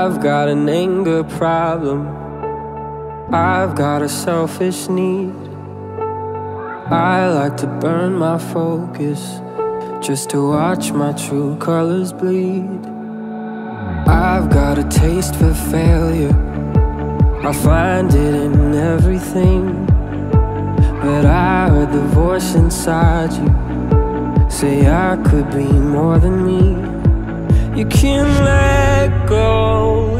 I've got an anger problem. I've got a selfish need. I like to burn my focus just to watch my true colors bleed. I've got a taste for failure. I find it in everything. But I heard the voice inside you say I could be more than me. You can let go.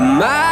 My